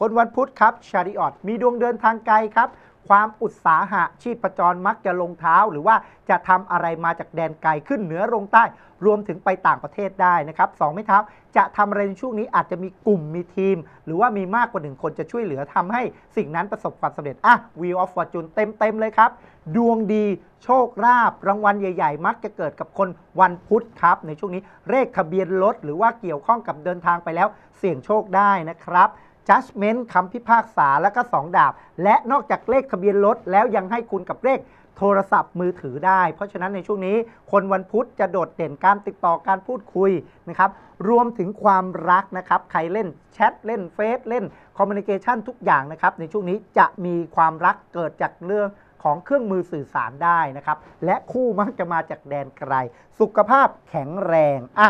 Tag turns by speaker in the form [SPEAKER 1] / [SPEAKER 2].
[SPEAKER 1] คนวันพุธครับชาริออตมีดวงเดินทางไกลครับ ความอุตสาหะชีพจรมักจะลงเท้า หรือว่าจะทำอะไรมาจากแดนไกลขึ้นเหนือลงใต้ รวมถึงไปต่างประเทศได้นะครับสองไม้เท้าจะทำอะไรในช่วงนี้อาจจะมีกลุ่มมีทีม หรือว่ามีมากกว่าหนึ่งคนจะช่วยเหลือทำให้สิ่งนั้นประสบความสำเร็จอะ Wheel of Fortune เต็มเต็มๆเลยครับ ดวงดีโชคลาภรางวัลใหญ่ ๆ มักจะเกิดกับคนวันพุธครับ ในช่วงนี้เลขทะเบียนรถหรือว่าเกี่ยวข้องกับเดินทางไปแล้วเสี่ยงโชคได้นะครับ judgment คำพิพากษาแล้วก็ 2 ดาบ และนอกจากเลขทะเบียนรถแล้วยังให้คุณกับเลขโทรศัพท์มือถือได้ เพราะฉะนั้นในช่วงนี้คนวันพุธจะโดดเด่นการติดต่อการพูดคุยนะครับ รวมถึงความรักนะครับ ใครเล่นแชทเล่นเฟซเล่นคอมมิ n นิเคชันทุกอย่างนะครับ ในช่วงนี้จะมีความรักเกิดจากเรื่องของเครื่องมือสื่อสารได้นะครับ และคู่มักจะมาจากแดนไกล สุขภาพแข็งแรงอะ